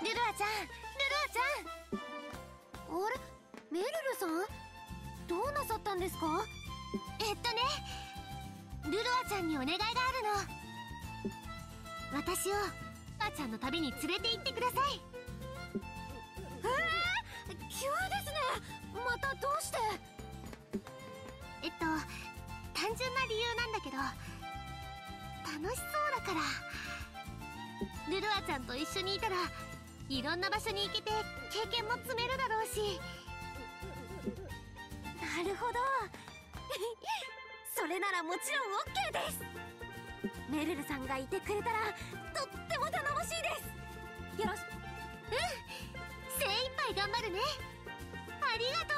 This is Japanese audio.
ルルアちゃんルルアちゃん。あれ？メルルさん？どうなさったんですか？えっとねルルアちゃんにお願いがあるの。私をあちゃんの旅に連れて行ってください。えー、急ですね。またどうして？えっと単純な理由なんだけど楽しそうだから。ルルアちゃんと一緒にいたらいろんな場所に行けて経験も積めるだろうし。なるほど。それならもちろん OK です。メルルさんがいてくれたらとっても頼もしいです。よろしうん。精一杯頑張るね。ありがとう。